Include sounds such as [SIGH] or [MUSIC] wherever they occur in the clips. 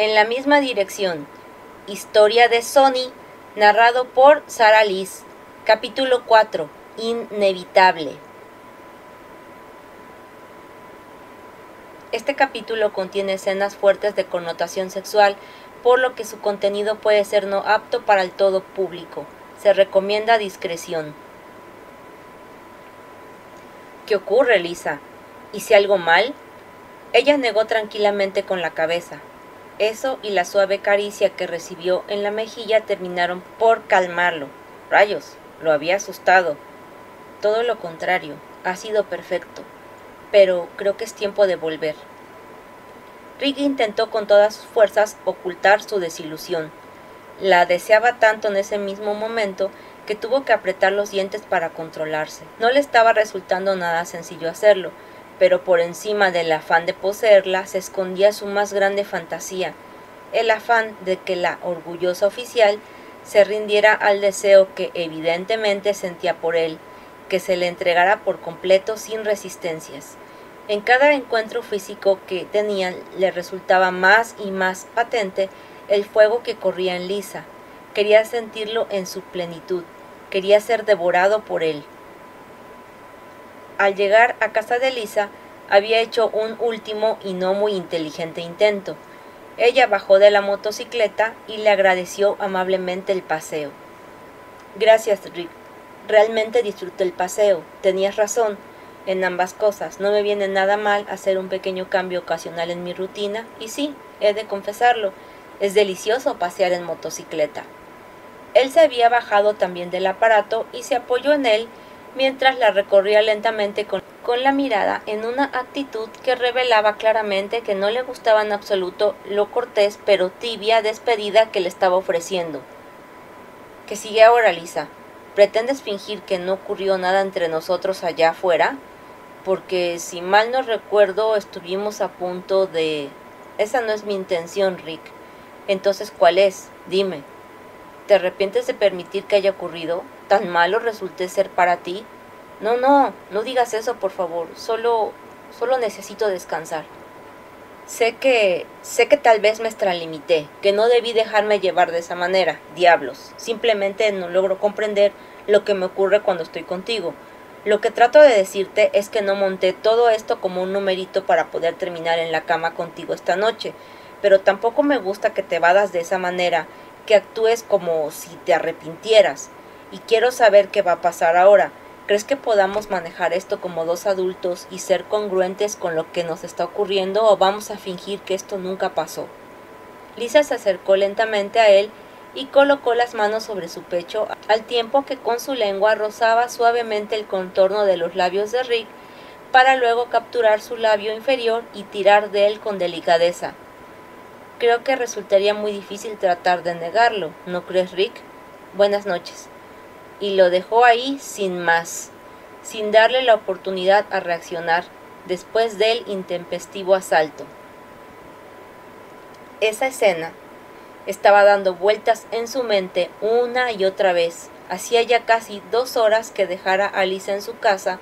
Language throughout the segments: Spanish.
En la misma dirección. Historia de Sony, narrado por Sara Liz. Capítulo 4. Inevitable. Este capítulo contiene escenas fuertes de connotación sexual, por lo que su contenido puede ser no apto para el todo público. Se recomienda discreción. ¿Qué ocurre, Lisa? ¿Hice algo mal? Ella negó tranquilamente con la cabeza. Eso y la suave caricia que recibió en la mejilla terminaron por calmarlo. Rayos, lo había asustado. Todo lo contrario, ha sido perfecto. Pero creo que es tiempo de volver. Rick intentó con todas sus fuerzas ocultar su desilusión. La deseaba tanto en ese mismo momento que tuvo que apretar los dientes para controlarse. No le estaba resultando nada sencillo hacerlo, pero por encima del afán de poseerla se escondía su más grande fantasía, el afán de que la orgullosa oficial se rindiera al deseo que evidentemente sentía por él, que se le entregara por completo sin resistencias. En cada encuentro físico que tenían le resultaba más y más patente el fuego que corría en Lisa. Quería sentirlo en su plenitud, quería ser devorado por él. Al llegar a casa de Lisa, había hecho un último y no muy inteligente intento. Ella bajó de la motocicleta y le agradeció amablemente el paseo. Gracias, Rick. Realmente disfruté el paseo. Tenías razón en ambas cosas. No me viene nada mal hacer un pequeño cambio ocasional en mi rutina y sí, he de confesarlo, es delicioso pasear en motocicleta. Él se había bajado también del aparato y se apoyó en él mientras la recorría lentamente con, con, la mirada en una actitud que revelaba claramente que no le gustaba en absoluto lo cortés pero tibia despedida que le estaba ofreciendo. ¿Qué sigue ahora, Lisa? ¿Pretendes fingir que no ocurrió nada entre nosotros allá afuera? Porque si mal no recuerdo estuvimos a punto de... Esa no es mi intención, Rick. Entonces, ¿cuál es? Dime. ¿Te arrepientes de permitir que haya ocurrido? ¿Tan malo resulté ser para ti? No, no, no digas eso, por favor. Solo, solo necesito descansar. Sé que, sé que tal vez me extralimité, que no debí dejarme llevar de esa manera. Diablos. Simplemente no logro comprender lo que me ocurre cuando estoy contigo. Lo que trato de decirte es que no monté todo esto como un numerito para poder terminar en la cama contigo esta noche, pero tampoco me gusta que te vadas de esa manera, que actúes como si te arrepintieras. Y quiero saber qué va a pasar ahora. ¿Crees que podamos manejar esto como dos adultos y ser congruentes con lo que nos está ocurriendo o vamos a fingir que esto nunca pasó? Lisa se acercó lentamente a él y colocó las manos sobre su pecho al tiempo que con su lengua rozaba suavemente el contorno de los labios de Rick para luego capturar su labio inferior y tirar de él con delicadeza. Creo que resultaría muy difícil tratar de negarlo, ¿no crees, Rick? Buenas noches. Y lo dejó ahí sin más, sin darle la oportunidad a reaccionar después del intempestivo asalto. Esa escena estaba dando vueltas en su mente una y otra vez. Hacía ya casi dos horas que dejara a Lisa en su casa,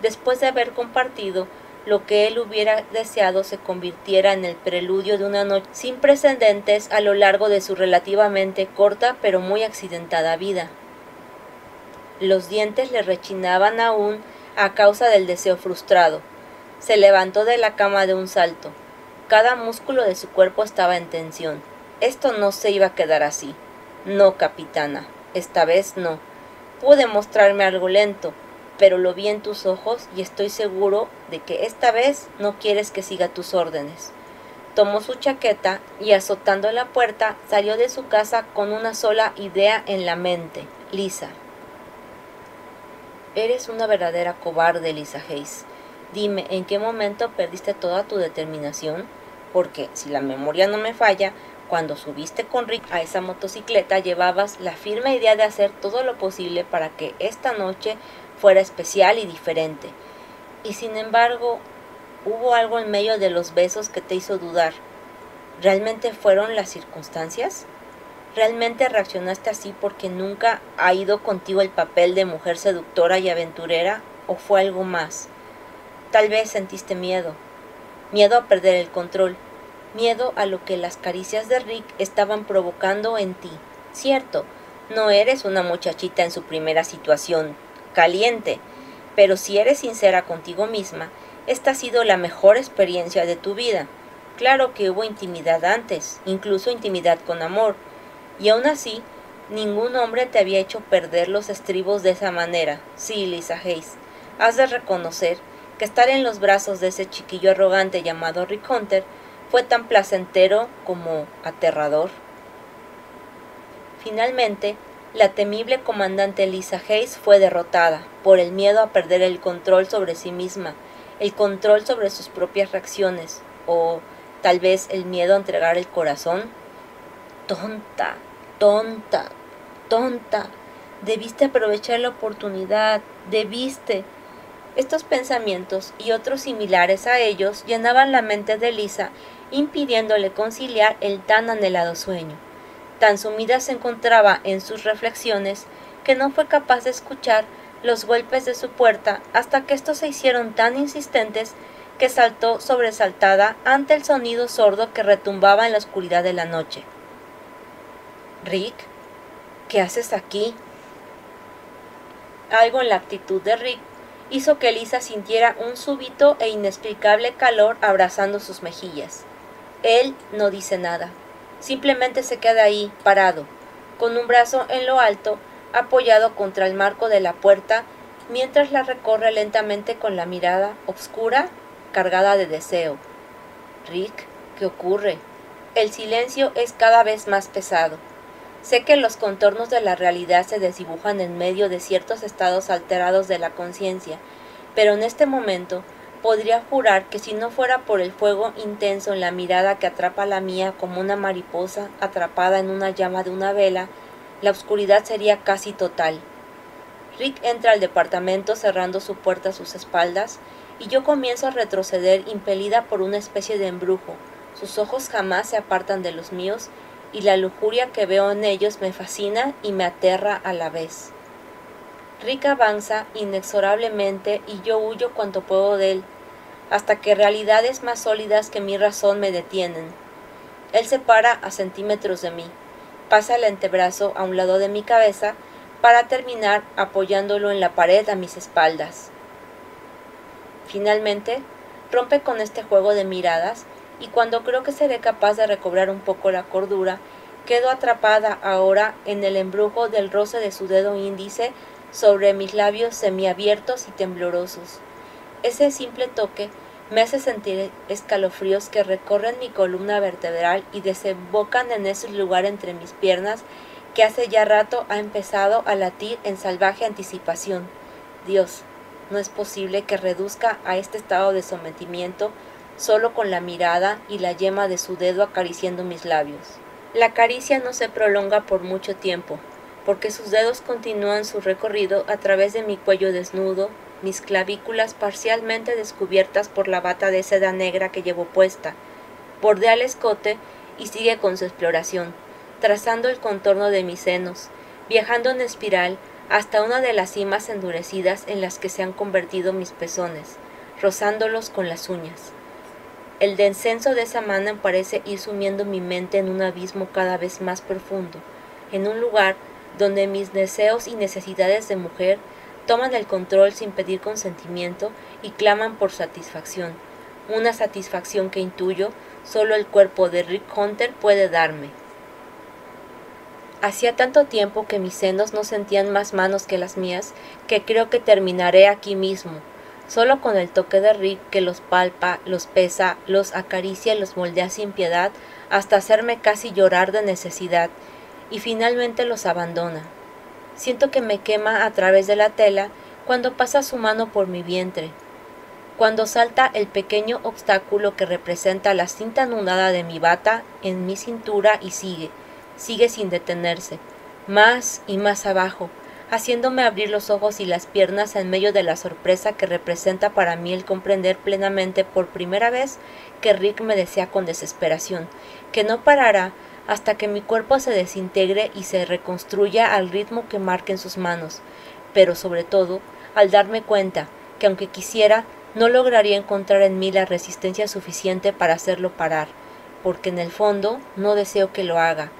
después de haber compartido lo que él hubiera deseado se convirtiera en el preludio de una noche sin precedentes a lo largo de su relativamente corta pero muy accidentada vida. Los dientes le rechinaban aún a causa del deseo frustrado. Se levantó de la cama de un salto. Cada músculo de su cuerpo estaba en tensión. Esto no se iba a quedar así. No, capitana, esta vez no. Pude mostrarme algo lento, pero lo vi en tus ojos y estoy seguro de que esta vez no quieres que siga tus órdenes. Tomó su chaqueta y azotando la puerta salió de su casa con una sola idea en la mente, Lisa. Eres una verdadera cobarde, Lisa Hayes. Dime, ¿en qué momento perdiste toda tu determinación? Porque, si la memoria no me falla, cuando subiste con Rick a esa motocicleta llevabas la firme idea de hacer todo lo posible para que esta noche fuera especial y diferente. Y sin embargo, hubo algo en medio de los besos que te hizo dudar. ¿Realmente fueron las circunstancias? ¿Realmente reaccionaste así porque nunca ha ido contigo el papel de mujer seductora y aventurera o fue algo más? Tal vez sentiste miedo, miedo a perder el control, miedo a lo que las caricias de Rick estaban provocando en ti. Cierto, no eres una muchachita en su primera situación caliente, pero si eres sincera contigo misma, esta ha sido la mejor experiencia de tu vida. Claro que hubo intimidad antes, incluso intimidad con amor, y aún así, ningún hombre te había hecho perder los estribos de esa manera. Sí, Lisa Hayes, has de reconocer que estar en los brazos de ese chiquillo arrogante llamado Rick Hunter fue tan placentero como aterrador. Finalmente, la temible comandante Lisa Hayes fue derrotada por el miedo a perder el control sobre sí misma, el control sobre sus propias reacciones, o tal vez el miedo a entregar el corazón. Tonta, tonta, tonta. Debiste aprovechar la oportunidad, debiste. Estos pensamientos y otros similares a ellos llenaban la mente de Lisa, impidiéndole conciliar el tan anhelado sueño. Tan sumida se encontraba en sus reflexiones que no fue capaz de escuchar los golpes de su puerta hasta que estos se hicieron tan insistentes que saltó sobresaltada ante el sonido sordo que retumbaba en la oscuridad de la noche. Rick, ¿qué haces aquí? Algo en la actitud de Rick hizo que Lisa sintiera un súbito e inexplicable calor abrazando sus mejillas. Él no dice nada. Simplemente se queda ahí, parado, con un brazo en lo alto, apoyado contra el marco de la puerta, mientras la recorre lentamente con la mirada obscura, cargada de deseo. Rick, ¿qué ocurre? El silencio es cada vez más pesado. Sé que los contornos de la realidad se desdibujan en medio de ciertos estados alterados de la conciencia, pero en este momento Podría jurar que si no fuera por el fuego intenso en la mirada que atrapa la mía como una mariposa atrapada en una llama de una vela, la oscuridad sería casi total. Rick entra al departamento cerrando su puerta a sus espaldas, y yo comienzo a retroceder impelida por una especie de embrujo. Sus ojos jamás se apartan de los míos, y la lujuria que veo en ellos me fascina y me aterra a la vez. Rick avanza inexorablemente y yo huyo cuanto puedo de él, hasta que realidades más sólidas que mi razón me detienen. Él se para a centímetros de mí, pasa el antebrazo a un lado de mi cabeza para terminar apoyándolo en la pared a mis espaldas. Finalmente, rompe con este juego de miradas y cuando creo que seré capaz de recobrar un poco la cordura, quedo atrapada ahora en el embrujo del roce de su dedo índice sobre mis labios semiabiertos y temblorosos. Ese simple toque me hace sentir escalofríos que recorren mi columna vertebral y desembocan en ese lugar entre mis piernas que hace ya rato ha empezado a latir en salvaje anticipación. Dios, no es posible que reduzca a este estado de sometimiento solo con la mirada y la yema de su dedo acariciando mis labios. La caricia no se prolonga por mucho tiempo, porque sus dedos continúan su recorrido a través de mi cuello desnudo, mis clavículas parcialmente descubiertas por la bata de seda negra que llevo puesta. Bordea el escote y sigue con su exploración, trazando el contorno de mis senos, viajando en espiral hasta una de las cimas endurecidas en las que se han convertido mis pezones, rozándolos con las uñas. El descenso de esa mano parece ir sumiendo mi mente en un abismo cada vez más profundo, en un lugar donde mis deseos y necesidades de mujer toman el control sin pedir consentimiento y claman por satisfacción, una satisfacción que intuyo solo el cuerpo de Rick Hunter puede darme. Hacía tanto tiempo que mis senos no sentían más manos que las mías que creo que terminaré aquí mismo, solo con el toque de Rick que los palpa, los pesa, los acaricia y los moldea sin piedad hasta hacerme casi llorar de necesidad, y finalmente los abandona. Siento que me quema a través de la tela cuando pasa su mano por mi vientre, cuando salta el pequeño obstáculo que representa la cinta anudada de mi bata en mi cintura y sigue, sigue sin detenerse, más y más abajo, haciéndome abrir los ojos y las piernas en medio de la sorpresa que representa para mí el comprender plenamente por primera vez que Rick me desea con desesperación, que no parará hasta que mi cuerpo se desintegre y se reconstruya al ritmo que marquen sus manos, pero sobre todo al darme cuenta que aunque quisiera, no lograría encontrar en mí la resistencia suficiente para hacerlo parar, porque en el fondo no deseo que lo haga.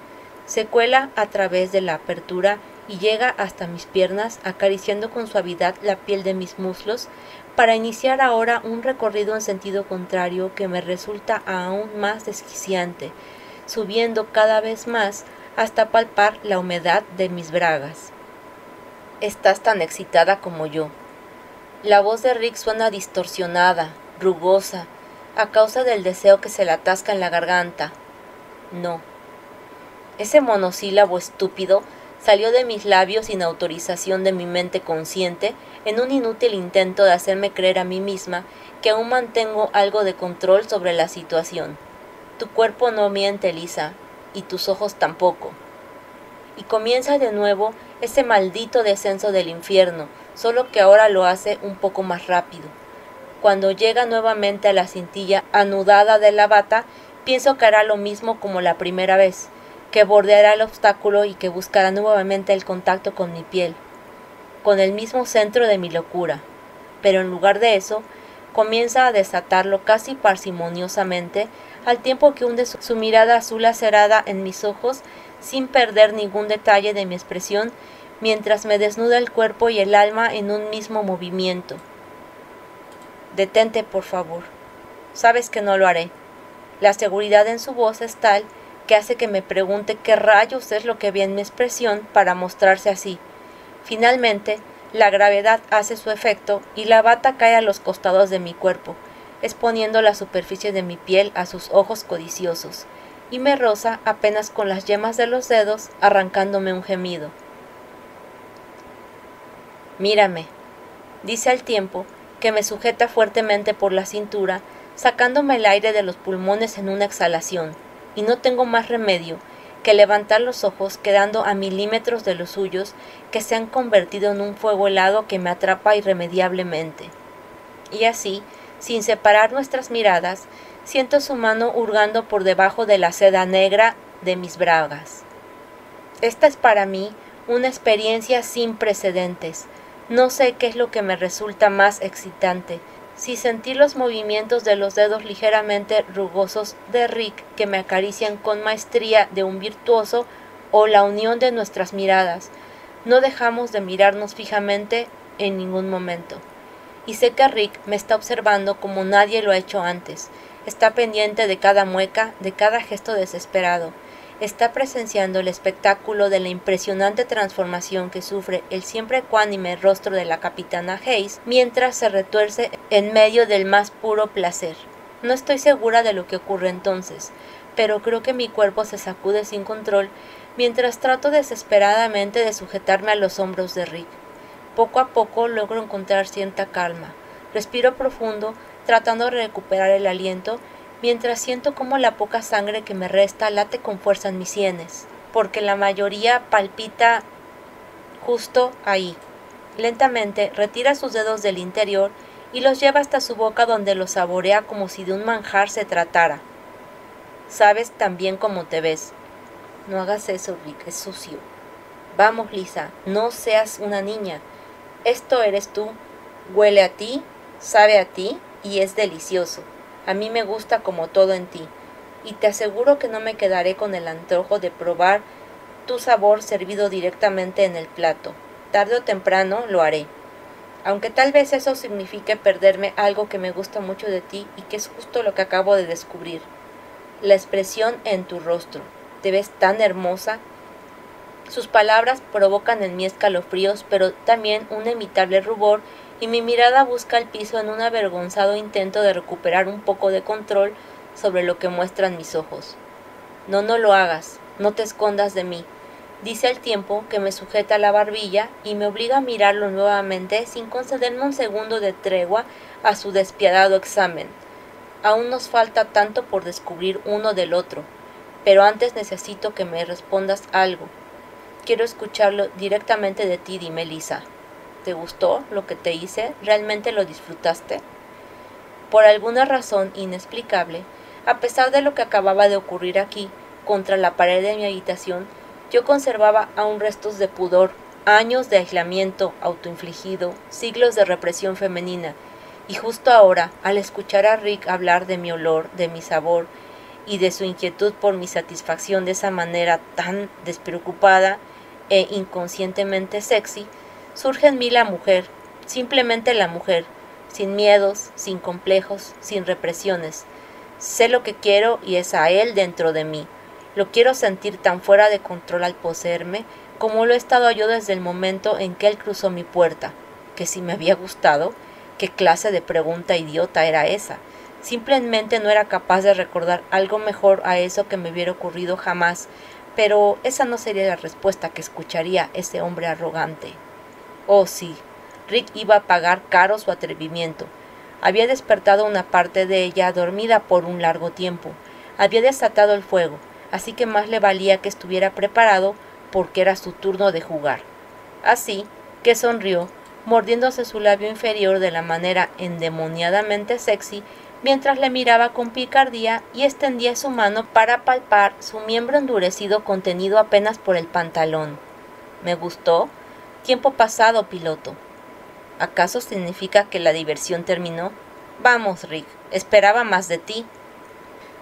Se cuela a través de la apertura y llega hasta mis piernas, acariciando con suavidad la piel de mis muslos, para iniciar ahora un recorrido en sentido contrario que me resulta aún más desquiciante, subiendo cada vez más hasta palpar la humedad de mis bragas. Estás tan excitada como yo. La voz de Rick suena distorsionada, rugosa, a causa del deseo que se le atasca en la garganta. No. Ese monosílabo estúpido salió de mis labios sin autorización de mi mente consciente en un inútil intento de hacerme creer a mí misma que aún mantengo algo de control sobre la situación. Tu cuerpo no miente, Lisa, y tus ojos tampoco. Y comienza de nuevo ese maldito descenso del infierno, solo que ahora lo hace un poco más rápido. Cuando llega nuevamente a la cintilla anudada de la bata, pienso que hará lo mismo como la primera vez, que bordeará el obstáculo y que buscará nuevamente el contacto con mi piel, con el mismo centro de mi locura. Pero en lugar de eso, comienza a desatarlo casi parsimoniosamente, al tiempo que hunde su mirada azul acerada en mis ojos sin perder ningún detalle de mi expresión, mientras me desnuda el cuerpo y el alma en un mismo movimiento. Detente, por favor. Sabes que no lo haré. La seguridad en su voz es tal que hace que me pregunte qué rayos es lo que vi en mi expresión para mostrarse así. Finalmente, la gravedad hace su efecto y la bata cae a los costados de mi cuerpo, exponiendo la superficie de mi piel a sus ojos codiciosos, y me roza apenas con las yemas de los dedos, arrancándome un gemido. Mírame, dice al tiempo que me sujeta fuertemente por la cintura, sacándome el aire de los pulmones en una exhalación y no tengo más remedio que levantar los ojos quedando a milímetros de los suyos que se han convertido en un fuego helado que me atrapa irremediablemente. Y así, sin separar nuestras miradas, siento su mano hurgando por debajo de la seda negra de mis bragas. Esta es para mí una experiencia sin precedentes. No sé qué es lo que me resulta más excitante, si sentir los movimientos de los dedos ligeramente rugosos de Rick que me acarician con maestría de un virtuoso o la unión de nuestras miradas. No dejamos de mirarnos fijamente en ningún momento. Y sé que Rick me está observando como nadie lo ha hecho antes. Está pendiente de cada mueca, de cada gesto desesperado está presenciando el espectáculo de la impresionante transformación que sufre el siempre ecuánime rostro de la capitana Hayes mientras se retuerce en medio del más puro placer. No estoy segura de lo que ocurre entonces, pero creo que mi cuerpo se sacude sin control mientras trato desesperadamente de sujetarme a los hombros de Rick. Poco a poco logro encontrar cierta calma. Respiro profundo, tratando de recuperar el aliento mientras siento como la poca sangre que me resta late con fuerza en mis sienes, porque la mayoría palpita justo ahí. Lentamente retira sus dedos del interior y los lleva hasta su boca donde los saborea como si de un manjar se tratara. Sabes tan bien como te ves. No hagas eso, Rick, es sucio. Vamos, Lisa, no seas una niña. Esto eres tú. Huele a ti, sabe a ti y es delicioso. A mí me gusta como todo en ti, y te aseguro que no me quedaré con el antojo de probar tu sabor servido directamente en el plato. Tarde o temprano lo haré. Aunque tal vez eso signifique perderme algo que me gusta mucho de ti y que es justo lo que acabo de descubrir. La expresión en tu rostro. Te ves tan hermosa. Sus palabras provocan en mí escalofríos, pero también un imitable rubor y mi mirada busca el piso en un avergonzado intento de recuperar un poco de control sobre lo que muestran mis ojos. No, no lo hagas, no te escondas de mí, dice al tiempo que me sujeta la barbilla y me obliga a mirarlo nuevamente sin concederme un segundo de tregua a su despiadado examen. Aún nos falta tanto por descubrir uno del otro, pero antes necesito que me respondas algo. Quiero escucharlo directamente de ti, dime Lisa. ¿Te gustó lo que te hice? ¿Realmente lo disfrutaste? Por alguna razón inexplicable, a pesar de lo que acababa de ocurrir aquí, contra la pared de mi habitación, yo conservaba aún restos de pudor, años de aislamiento autoinfligido, siglos de represión femenina, y justo ahora, al escuchar a Rick hablar de mi olor, de mi sabor, y de su inquietud por mi satisfacción de esa manera tan despreocupada e inconscientemente sexy, surge en mí la mujer, simplemente la mujer, sin miedos, sin complejos, sin represiones. Sé lo que quiero y es a él dentro de mí. Lo quiero sentir tan fuera de control al poseerme como lo he estado yo desde el momento en que él cruzó mi puerta, que si me había gustado, qué clase de pregunta idiota era esa. Simplemente no era capaz de recordar algo mejor a eso que me hubiera ocurrido jamás, pero esa no sería la respuesta que escucharía ese hombre arrogante. Oh sí, Rick iba a pagar caro su atrevimiento. Había despertado una parte de ella dormida por un largo tiempo. Había desatado el fuego, así que más le valía que estuviera preparado porque era su turno de jugar. Así que sonrió, mordiéndose su labio inferior de la manera endemoniadamente sexy mientras le miraba con picardía y extendía su mano para palpar su miembro endurecido contenido apenas por el pantalón. ¿Me gustó? Tiempo pasado, piloto. ¿Acaso significa que la diversión terminó? Vamos, Rick, esperaba más de ti.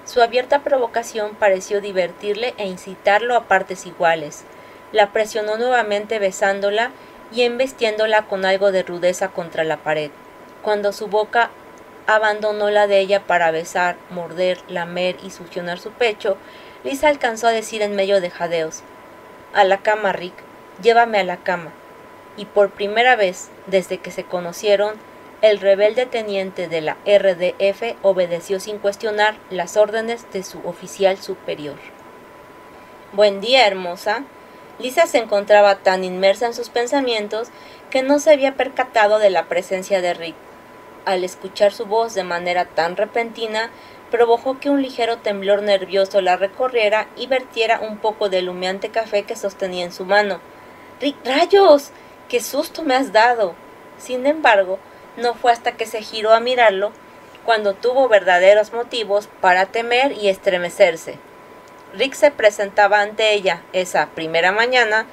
Su abierta provocación pareció divertirle e incitarlo a partes iguales. La presionó nuevamente besándola y embestiéndola con algo de rudeza contra la pared. Cuando su boca abandonó la de ella para besar, morder, lamer y succionar su pecho, Lisa alcanzó a decir en medio de jadeos A la cama, Rick, llévame a la cama. Y por primera vez desde que se conocieron, el rebelde teniente de la RDF obedeció sin cuestionar las órdenes de su oficial superior. Buen día, hermosa. Lisa se encontraba tan inmersa en sus pensamientos que no se había percatado de la presencia de Rick al escuchar su voz de manera tan repentina, provocó que un ligero temblor nervioso la recorriera y vertiera un poco del humeante café que sostenía en su mano. ¡Rayos! ¡Qué susto me has dado! Sin embargo, no fue hasta que se giró a mirarlo cuando tuvo verdaderos motivos para temer y estremecerse. Rick se presentaba ante ella esa primera mañana,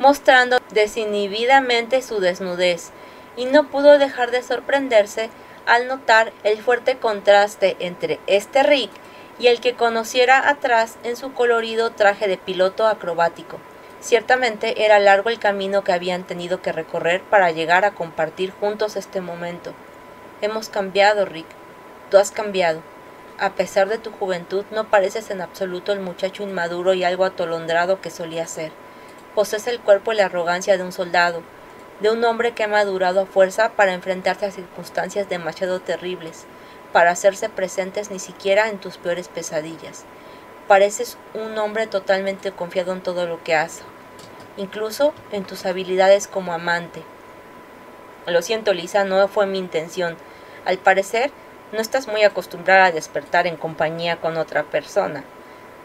mostrando desinhibidamente su desnudez, y no pudo dejar de sorprenderse al notar el fuerte contraste entre este Rick y el que conociera atrás en su colorido traje de piloto acrobático. Ciertamente era largo el camino que habían tenido que recorrer para llegar a compartir juntos este momento. Hemos cambiado, Rick. Tú has cambiado. A pesar de tu juventud, no pareces en absoluto el muchacho inmaduro y algo atolondrado que solía ser. Posees el cuerpo y la arrogancia de un soldado, de un hombre que ha madurado a fuerza para enfrentarse a circunstancias demasiado terribles, para hacerse presentes ni siquiera en tus peores pesadillas. Pareces un hombre totalmente confiado en todo lo que hace, incluso en tus habilidades como amante. Lo siento, Lisa, no fue mi intención. Al parecer, no estás muy acostumbrada a despertar en compañía con otra persona.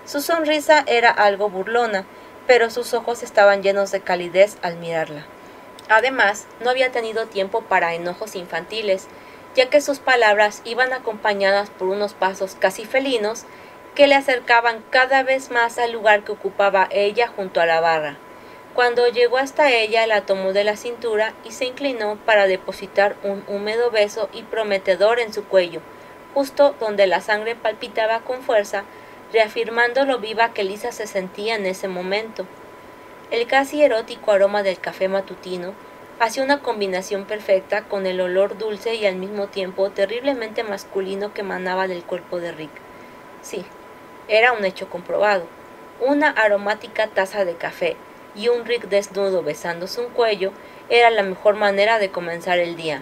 Su sonrisa era algo burlona, pero sus ojos estaban llenos de calidez al mirarla. Además, no había tenido tiempo para enojos infantiles, ya que sus palabras iban acompañadas por unos pasos casi felinos que le acercaban cada vez más al lugar que ocupaba ella junto a la barra. Cuando llegó hasta ella, la tomó de la cintura y se inclinó para depositar un húmedo beso y prometedor en su cuello, justo donde la sangre palpitaba con fuerza, reafirmando lo viva que Lisa se sentía en ese momento. El casi erótico aroma del café matutino hacía una combinación perfecta con el olor dulce y al mismo tiempo terriblemente masculino que emanaba del cuerpo de Rick. Sí, era un hecho comprobado. Una aromática taza de café y un Rick desnudo besándose un cuello era la mejor manera de comenzar el día.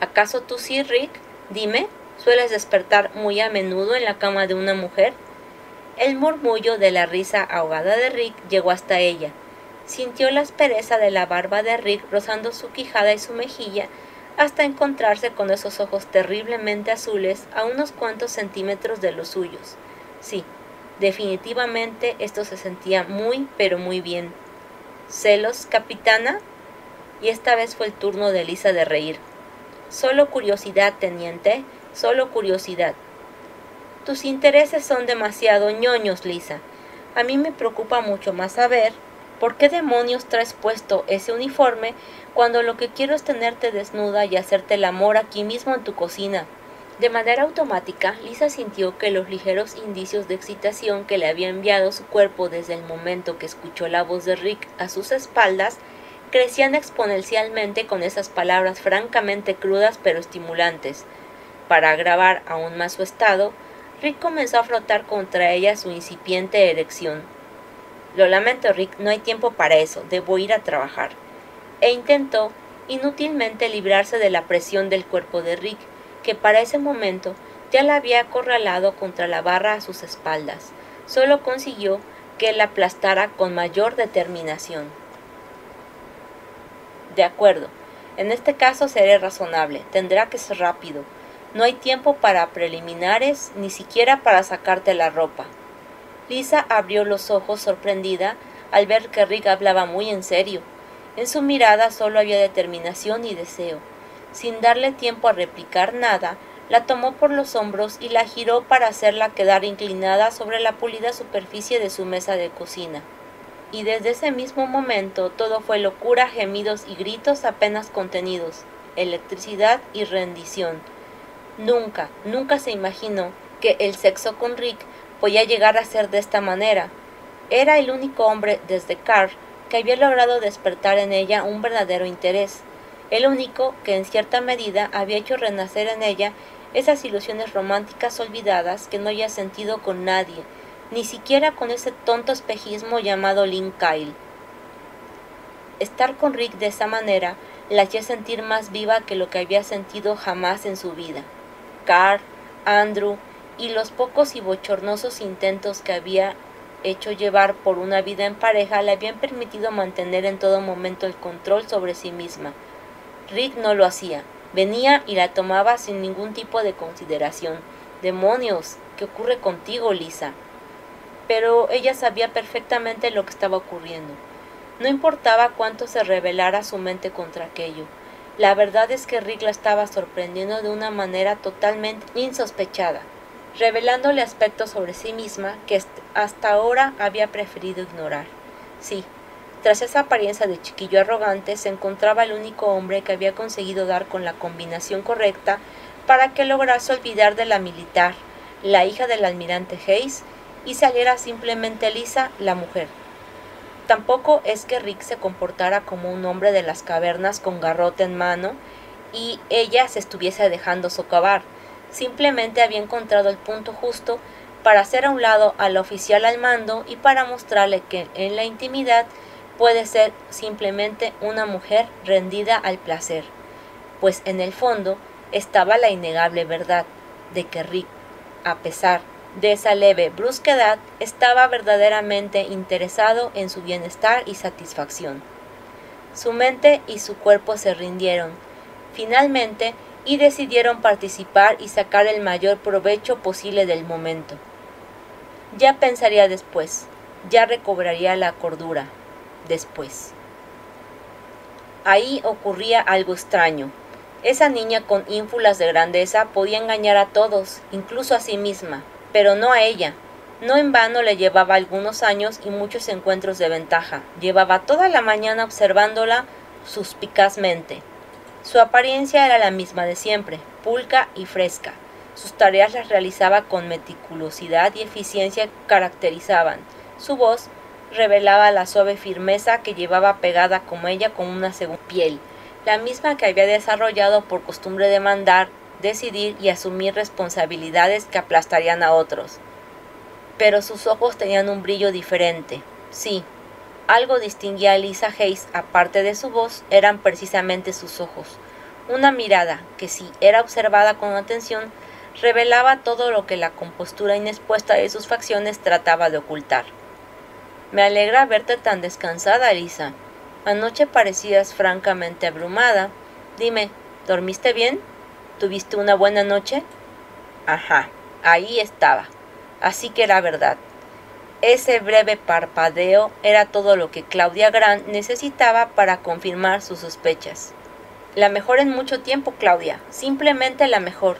¿Acaso tú sí, Rick? Dime, ¿sueles despertar muy a menudo en la cama de una mujer? El murmullo de la risa ahogada de Rick llegó hasta ella, Sintió la aspereza de la barba de Rick rozando su quijada y su mejilla hasta encontrarse con esos ojos terriblemente azules a unos cuantos centímetros de los suyos. Sí, definitivamente esto se sentía muy, pero muy bien. ¿Celos, capitana? Y esta vez fue el turno de Lisa de reír. Solo curiosidad, teniente, solo curiosidad. Tus intereses son demasiado ñoños, Lisa. A mí me preocupa mucho más saber ¿Por qué demonios traes puesto ese uniforme cuando lo que quiero es tenerte desnuda y hacerte el amor aquí mismo en tu cocina? De manera automática, Lisa sintió que los ligeros indicios de excitación que le había enviado su cuerpo desde el momento que escuchó la voz de Rick a sus espaldas crecían exponencialmente con esas palabras francamente crudas pero estimulantes. Para agravar aún más su estado, Rick comenzó a frotar contra ella su incipiente erección. Lo lamento, Rick, no hay tiempo para eso, debo ir a trabajar. E intentó, inútilmente, librarse de la presión del cuerpo de Rick, que para ese momento ya la había acorralado contra la barra a sus espaldas. Solo consiguió que la aplastara con mayor determinación. De acuerdo, en este caso seré razonable, tendrá que ser rápido. No hay tiempo para preliminares, ni siquiera para sacarte la ropa. Lisa abrió los ojos sorprendida al ver que Rick hablaba muy en serio. En su mirada solo había determinación y deseo. Sin darle tiempo a replicar nada, la tomó por los hombros y la giró para hacerla quedar inclinada sobre la pulida superficie de su mesa de cocina. Y desde ese mismo momento todo fue locura, gemidos y gritos apenas contenidos, electricidad y rendición. Nunca, nunca se imaginó que el sexo con Rick podía llegar a ser de esta manera. Era el único hombre desde Carr que había logrado despertar en ella un verdadero interés el único que en cierta medida había hecho renacer en ella esas ilusiones románticas olvidadas que no había sentido con nadie, ni siquiera con ese tonto espejismo llamado Lynn Kyle. Estar con Rick de esa manera la hacía sentir más viva que lo que había sentido jamás en su vida. Carl, Andrew y los pocos y bochornosos intentos que había hecho llevar por una vida en pareja le habían permitido mantener en todo momento el control sobre sí misma, Rick no lo hacía. Venía y la tomaba sin ningún tipo de consideración. Demonios, ¿qué ocurre contigo, Lisa? Pero ella sabía perfectamente lo que estaba ocurriendo. No importaba cuánto se rebelara su mente contra aquello. La verdad es que Rick la estaba sorprendiendo de una manera totalmente insospechada, revelándole aspectos sobre sí misma que hasta ahora había preferido ignorar. Sí, tras esa apariencia de chiquillo arrogante se encontraba el único hombre que había conseguido dar con la combinación correcta para que lograse olvidar de la militar, la hija del almirante Hayes, y saliera simplemente Lisa, la mujer. Tampoco es que Rick se comportara como un hombre de las cavernas con garrote en mano y ella se estuviese dejando socavar. Simplemente había encontrado el punto justo para hacer a un lado al oficial al mando y para mostrarle que en la intimidad puede ser simplemente una mujer rendida al placer, pues en el fondo estaba la innegable verdad de que Rick, a pesar de esa leve brusquedad, estaba verdaderamente interesado en su bienestar y satisfacción. Su mente y su cuerpo se rindieron, finalmente, y decidieron participar y sacar el mayor provecho posible del momento. Ya pensaría después, ya recobraría la cordura, después. Ahí ocurría algo extraño. Esa niña con ínfulas de grandeza podía engañar a todos, incluso a sí misma, pero no a ella. No en vano le llevaba algunos años y muchos encuentros de ventaja. Llevaba toda la mañana observándola suspicazmente. Su apariencia era la misma de siempre, pulca y fresca. Sus tareas las realizaba con meticulosidad y eficiencia que caracterizaban. Su voz revelaba la suave firmeza que llevaba pegada como ella con una segunda piel, la misma que había desarrollado por costumbre de mandar, decidir y asumir responsabilidades que aplastarían a otros. Pero sus ojos tenían un brillo diferente. Sí, algo distinguía a Lisa Hayes, aparte de su voz, eran precisamente sus ojos. Una mirada que, si era observada con atención, revelaba todo lo que la compostura inexpuesta de sus facciones trataba de ocultar. Me alegra verte tan descansada, Elisa. Anoche parecías francamente abrumada. Dime, ¿dormiste bien? ¿Tuviste una buena noche? Ajá, ahí estaba. Así que era verdad. Ese breve parpadeo era todo lo que Claudia Grant necesitaba para confirmar sus sospechas. La mejor en mucho tiempo, Claudia, simplemente la mejor.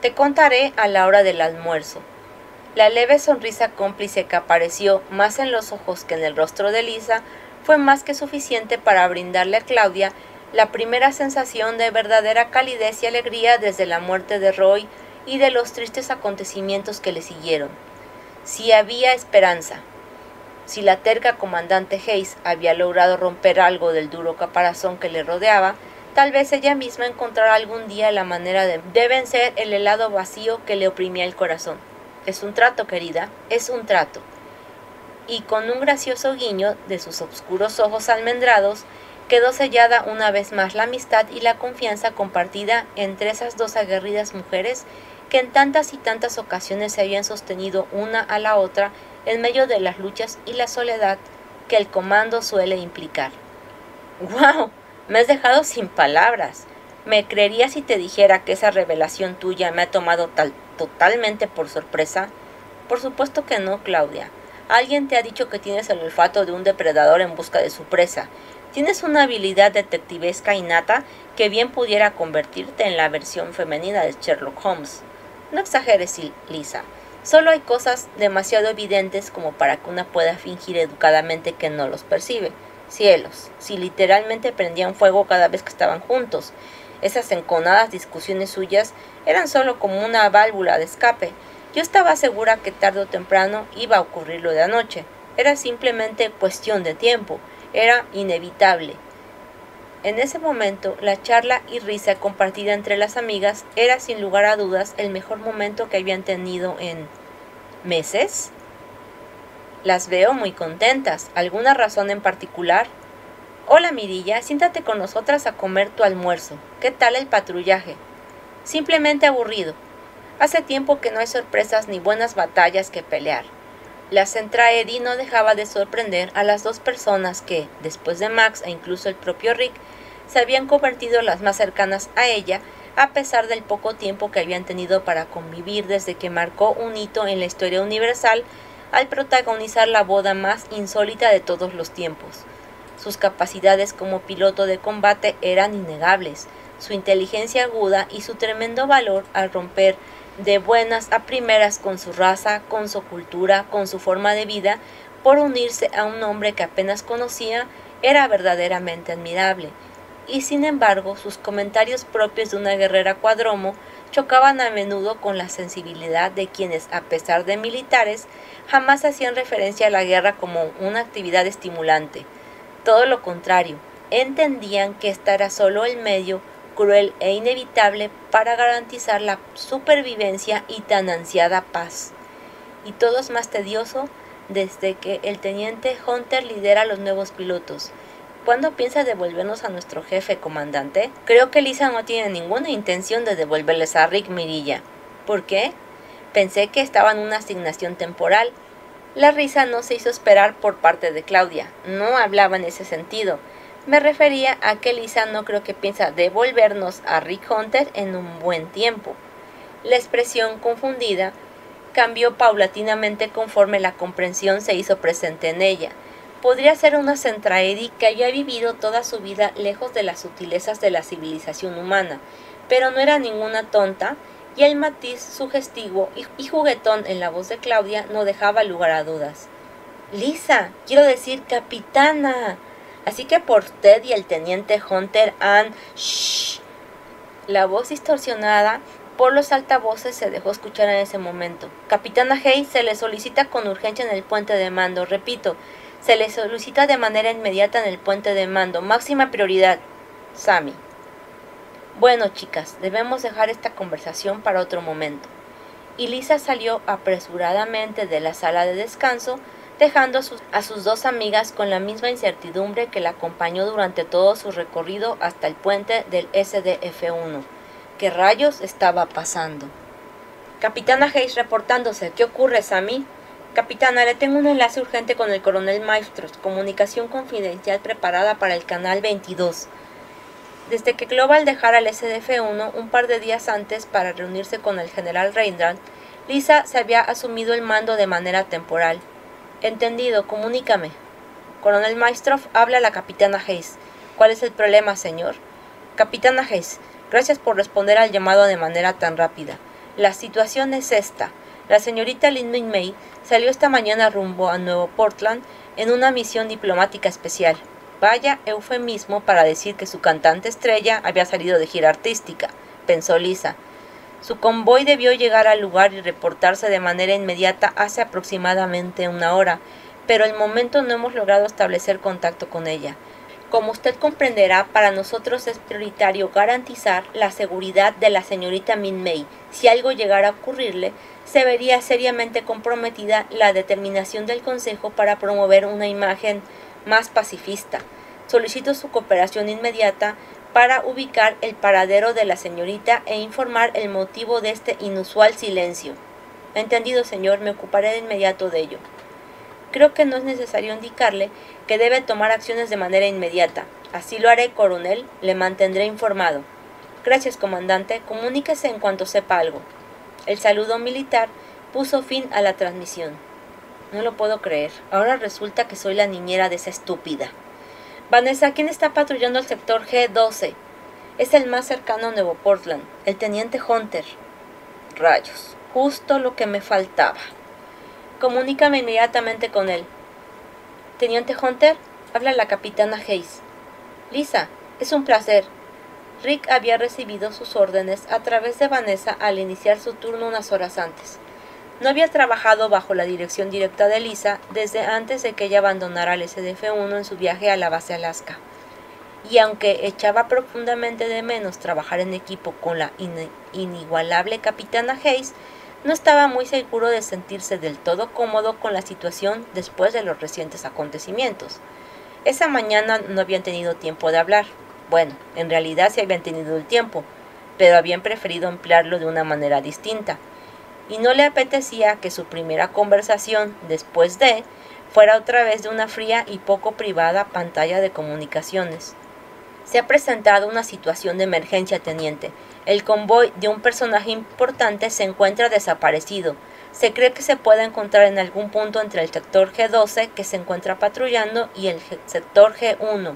Te contaré a la hora del almuerzo. La leve sonrisa cómplice que apareció más en los ojos que en el rostro de Lisa fue más que suficiente para brindarle a Claudia la primera sensación de verdadera calidez y alegría desde la muerte de Roy y de los tristes acontecimientos que le siguieron. Si había esperanza, si la terca comandante Hayes había logrado romper algo del duro caparazón que le rodeaba, tal vez ella misma encontrara algún día la manera de, de vencer el helado vacío que le oprimía el corazón. Es un trato, querida, es un trato. Y con un gracioso guiño de sus oscuros ojos almendrados, quedó sellada una vez más la amistad y la confianza compartida entre esas dos aguerridas mujeres que en tantas y tantas ocasiones se habían sostenido una a la otra en medio de las luchas y la soledad que el comando suele implicar. ¡Guau! Me has dejado sin palabras. ¿Me creerías si te dijera que esa revelación tuya me ha tomado tal, totalmente por sorpresa? Por supuesto que no, Claudia. Alguien te ha dicho que tienes el olfato de un depredador en busca de su presa. Tienes una habilidad detectivesca innata que bien pudiera convertirte en la versión femenina de Sherlock Holmes. No exageres, Lisa. Solo hay cosas demasiado evidentes como para que una pueda fingir educadamente que no los percibe. Cielos, si literalmente prendían fuego cada vez que estaban juntos. Esas enconadas discusiones suyas eran solo como una válvula de escape. Yo estaba segura que tarde o temprano iba a ocurrir lo de anoche. Era simplemente cuestión de tiempo. Era inevitable. En ese momento, la charla y risa compartida entre las amigas era sin lugar a dudas el mejor momento que habían tenido en meses. Las veo muy contentas. ¿Alguna razón en particular? Hola Mirilla, siéntate con nosotras a comer tu almuerzo. ¿Qué tal el patrullaje? Simplemente aburrido. Hace tiempo que no hay sorpresas ni buenas batallas que pelear. La Centra Eddie no dejaba de sorprender a las dos personas que, después de Max e incluso el propio Rick, se habían convertido las más cercanas a ella, a pesar del poco tiempo que habían tenido para convivir desde que marcó un hito en la historia universal al protagonizar la boda más insólita de todos los tiempos. Sus capacidades como piloto de combate eran innegables, su inteligencia aguda y su tremendo valor al romper de buenas a primeras con su raza, con su cultura, con su forma de vida, por unirse a un hombre que apenas conocía, era verdaderamente admirable. Y sin embargo, sus comentarios propios de una guerrera cuadromo chocaban a menudo con la sensibilidad de quienes, a pesar de militares, jamás hacían referencia a la guerra como una actividad estimulante. Todo lo contrario, entendían que esta era solo el medio cruel e inevitable para garantizar la supervivencia y tan ansiada paz. Y todo es más tedioso desde que el teniente Hunter lidera los nuevos pilotos. ¿Cuándo piensa devolvernos a nuestro jefe, comandante? Creo que Lisa no tiene ninguna intención de devolverles a Rick Mirilla. ¿Por qué? Pensé que estaba en una asignación temporal. La risa no se hizo esperar por parte de Claudia. No hablaba en ese sentido. Me refería a que Lisa no creo que piensa devolvernos a Rick Hunter en un buen tiempo. La expresión confundida cambió paulatinamente conforme la comprensión se hizo presente en ella. Podría ser una Centraedi que había vivido toda su vida lejos de las sutilezas de la civilización humana, pero no era ninguna tonta, y el matiz sugestivo y juguetón en la voz de Claudia no dejaba lugar a dudas. Lisa, quiero decir capitana. Así que por usted y el teniente Hunter han... Shh. La voz distorsionada por los altavoces se dejó escuchar en ese momento. Capitana Hayes se le solicita con urgencia en el puente de mando. Repito, se le solicita de manera inmediata en el puente de mando. Máxima prioridad. Sammy. Bueno, chicas, debemos dejar esta conversación para otro momento. Y Lisa salió apresuradamente de la sala de descanso dejando a sus, dos amigas con la misma incertidumbre que la acompañó durante todo su recorrido hasta el puente del SDF-1. ¿Qué rayos estaba pasando? Capitana Hayes reportándose. ¿Qué ocurre, Sammy? Capitana, le tengo un enlace urgente con el coronel Maestros, comunicación confidencial preparada para el canal 22. Desde que Global dejara el SDF-1 un par de días antes para reunirse con el general Reindrand, Lisa se había asumido el mando de manera temporal. Entendido, comunícame. Coronel Maestroff, habla a la capitana Hayes. ¿Cuál es el problema, señor? Capitana Hayes, gracias por responder al llamado de manera tan rápida. La situación es esta. La señorita Lindman May salió esta mañana rumbo a Nuevo Portland en una misión diplomática especial. Vaya eufemismo para decir que su cantante estrella había salido de gira artística, pensó Lisa. Su convoy debió llegar al lugar y reportarse de manera inmediata hace aproximadamente una hora, pero al momento no hemos logrado establecer contacto con ella. Como usted comprenderá, para nosotros es prioritario garantizar la seguridad de la señorita Min Mei. Si algo llegara a ocurrirle, se vería seriamente comprometida la determinación del Consejo para promover una imagen más pacifista. Solicito su cooperación inmediata para ubicar el paradero de la señorita e informar el motivo de este inusual silencio. Entendido, señor, me ocuparé de inmediato de ello. Creo que no es necesario indicarle que debe tomar acciones de manera inmediata. Así lo haré, coronel, le mantendré informado. Gracias, comandante, comuníquese en cuanto sepa algo. El saludo militar puso fin a la transmisión. No lo puedo creer. Ahora resulta que soy la niñera de esa estúpida. Vanessa, ¿quién está patrullando el sector G12? Es el más cercano a Nuevo Portland, el teniente Hunter. Rayos, justo lo que me faltaba. Comunícame inmediatamente con él. Teniente Hunter, habla la capitana Hayes. Lisa, es un placer. Rick había recibido sus órdenes a través de Vanessa al iniciar su turno unas horas antes. No había trabajado bajo la dirección directa de Lisa desde antes de que ella abandonara el SDF-1 en su viaje a la base Alaska. Y aunque echaba profundamente de menos trabajar en equipo con la inigualable capitana Hayes, no estaba muy seguro de sentirse del todo cómodo con la situación después de los recientes acontecimientos. Esa mañana no habían tenido tiempo de hablar. Bueno, en realidad sí habían tenido el tiempo, pero habían preferido emplearlo de una manera distinta y no le apetecía que su primera conversación después de fuera otra vez de una fría y poco privada pantalla de comunicaciones. Se ha presentado una situación de emergencia, teniente. El convoy de un personaje importante se encuentra desaparecido. Se cree que se puede encontrar en algún punto entre el sector G12 que se encuentra patrullando y el sector G1.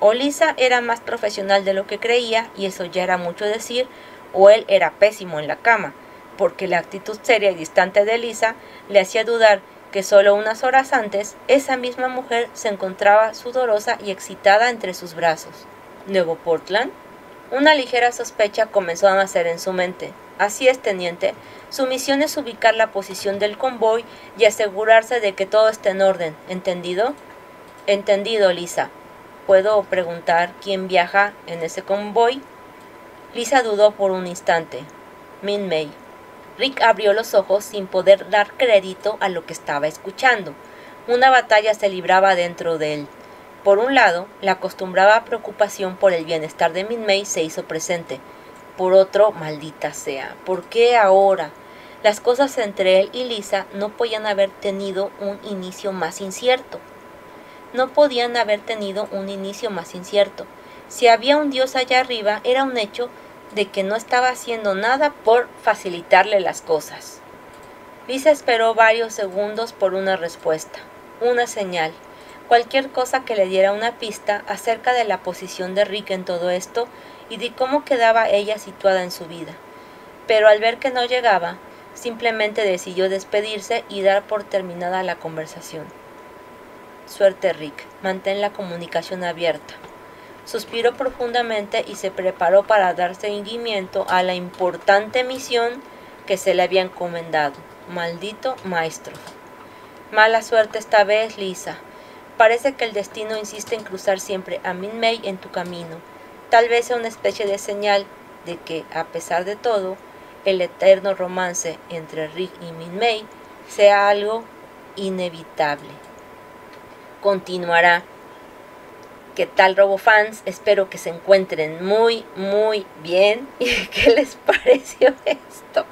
Olisa era más profesional de lo que creía, y eso ya era mucho decir, o él era pésimo en la cama porque la actitud seria y distante de Lisa le hacía dudar que solo unas horas antes esa misma mujer se encontraba sudorosa y excitada entre sus brazos. ¿Nuevo Portland? Una ligera sospecha comenzó a nacer en su mente. Así es, teniente. Su misión es ubicar la posición del convoy y asegurarse de que todo esté en orden. ¿Entendido? Entendido, Lisa. ¿Puedo preguntar quién viaja en ese convoy? Lisa dudó por un instante. Min. Rick abrió los ojos sin poder dar crédito a lo que estaba escuchando. Una batalla se libraba dentro de él. Por un lado, la acostumbrada preocupación por el bienestar de Minmay se hizo presente. Por otro, maldita sea, ¿por qué ahora? Las cosas entre él y Lisa no podían haber tenido un inicio más incierto. No podían haber tenido un inicio más incierto. Si había un Dios allá arriba, era un hecho de que no estaba haciendo nada por facilitarle las cosas. Lisa esperó varios segundos por una respuesta, una señal, cualquier cosa que le diera una pista acerca de la posición de Rick en todo esto y de cómo quedaba ella situada en su vida. Pero al ver que no llegaba, simplemente decidió despedirse y dar por terminada la conversación. Suerte, Rick. Mantén la comunicación abierta. Suspiró profundamente y se preparó para dar seguimiento a la importante misión que se le había encomendado. Maldito maestro. Mala suerte esta vez, Lisa. Parece que el destino insiste en cruzar siempre a Min Mei en tu camino. Tal vez sea una especie de señal de que, a pesar de todo, el eterno romance entre Rick y Min Mei sea algo inevitable. Continuará. ¿Qué tal RoboFans? Espero que se encuentren muy, muy bien. [LAUGHS] ¿Y qué les pareció esto?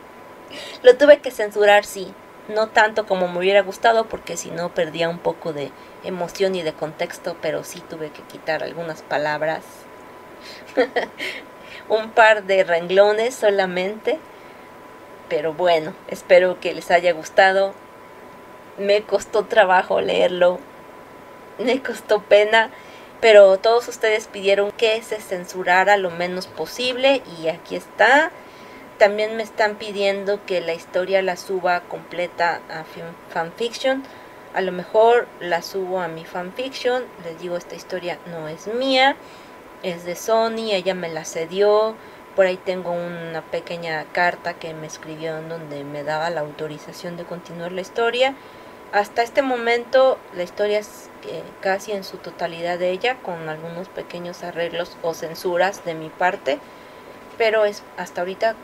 Lo tuve que censurar, sí. No tanto como me hubiera gustado, porque si no perdía un poco de emoción y de contexto, pero sí tuve que quitar algunas palabras. [LAUGHS] un par de renglones solamente. Pero bueno, espero que les haya gustado. Me costó trabajo leerlo. Me costó pena pero todos ustedes pidieron que se censurara lo menos posible y aquí está. También me están pidiendo que la historia la suba completa a fanfiction. A lo mejor la subo a mi fanfiction. Les digo, esta historia no es mía, es de Sony, ella me la cedió Por ahí tengo una pequeña carta que me escribió en donde me daba la autorización de continuar la historia. Hasta este momento la historia es eh, casi en su totalidad de ella, con algunos pequeños arreglos o censuras de mi parte, pero es hasta ahorita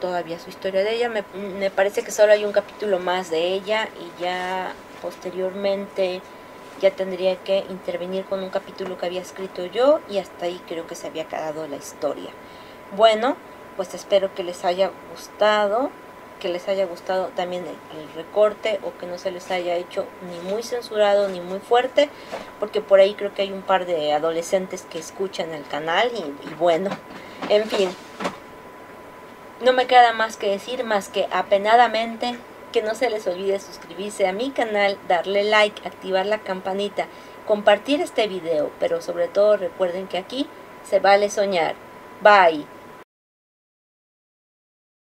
todavía su historia de ella. Me, me parece que solo hay un capítulo más de ella y ya posteriormente ya tendría que intervenir con un capítulo que había escrito yo y hasta ahí creo que se había quedado la historia. Bueno, pues espero que les haya gustado, que les haya gustado también el, recorte o que no se les haya hecho ni muy censurado ni muy fuerte, porque por ahí creo que hay un par de adolescentes que escuchan el canal y, y bueno, en fin. No me queda más que decir más que apenadamente que no se les olvide suscribirse a mi canal, darle like, activar la campanita, compartir este video, pero sobre todo recuerden que aquí se vale soñar. Bye.